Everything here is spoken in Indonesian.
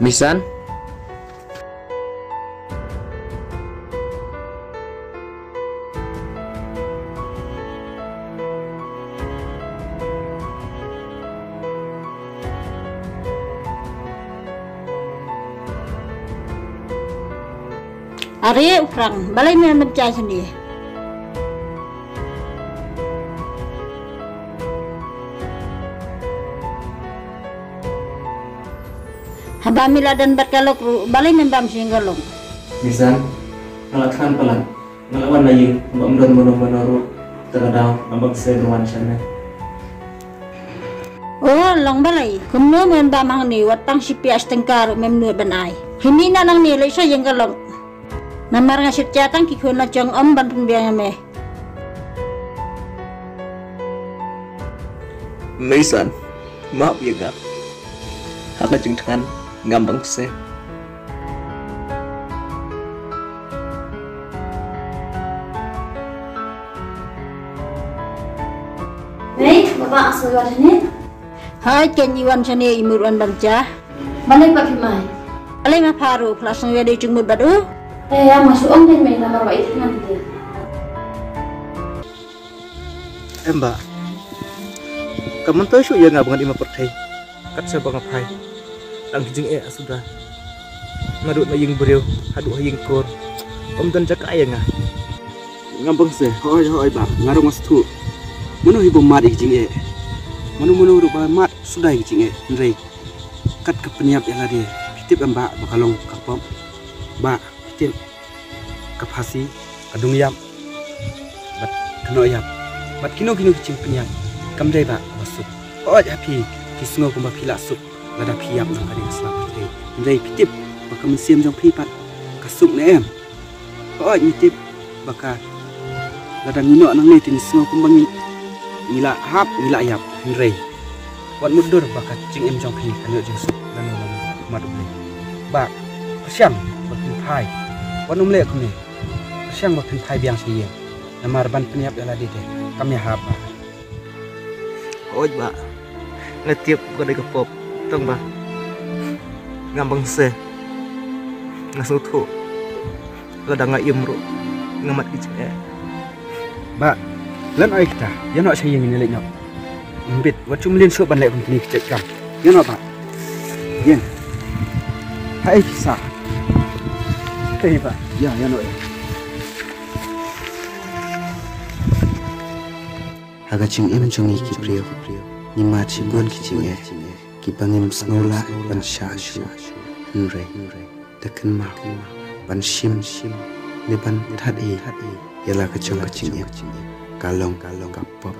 Misan? Ari ukrang, balay mo naman dyan sini. Haba mila dan berkalok ru, balay membam singgalong. Misan, ngalakhan pala. Ngalawan na yung mamdan mo naman aro. Tagadaw, nabag sa ruwan siya na. Oh, long balay. Kumno membam ang ni, watang si pias tengkar memnu banay. Himina nang nilay sa yung galong. Namar nga sityatang kikuna chong om ban pembiang me. Misan, maaf ya gak. Haka jeng tangan ngambang se. Baik, Bapak asal sini. Hai ken iwan sani imuruan bamja. Balik Pak Himai. Balay maparu, kelasang wede chung badu. Eh, yang masuk om dan main nomor Pak itu nanti dia. Eh mbak, kamu tahu sih ya nggak banget ima pertai. Kat saya bang apai. Ang jeng eh sudah. Ngaduk na yung beriu, haduk kor. Om dan cak ayah nga. ngambang se hoi hoi ba. Ngaro mas tu mano hibo mat ik jing e mano mano ru ba mat sudah ik jing e nrei. Kat ke peniap yang ada pitip amba bakalong kapom ba pitip. Kapasi kadung yam bat kano yam bat kino kino kicing peniap. Kamdai ba basuk oj api kisngo kumba và đã phi áp nâng cả đèn sạp thế dây và cả mình xem trong phi bạn cả sụng em có ảnh như và cả là đang nợ năng này thì xưa cũng bằng nghĩ là hấp nghĩ là yap hình rầy vẫn muốn đưa và cả chính em trong phi cả nợ chính sụng là nợ mà được này bạc xem và phi phai vẫn ông lệ không này xem và phi phai biang sẽ làm mà ban phi áp là đi thế kami hapa ôi bà là tiếp có đây gặp Tông bà. Ngắm băng xe. Ngắm sâu thổ. Là đang ngay im rộ. Ngà mặt cái trẻ e. Bà Lên ai cả Yên họ xây dựng lệnh nhọc Biết vật chung liên sơ bàn lệ cùng tình chạy cảm Yên họ bà Yên Hãy xả. Tây bà Dạ yên nội Haga chung em chung ni ki priyo Ni ma chi guan ki ching e ki bangem snola ban sha shu nre takan ma ban shim shim ne ban thad e yala ka chong ka ching e kalong kalong ka pop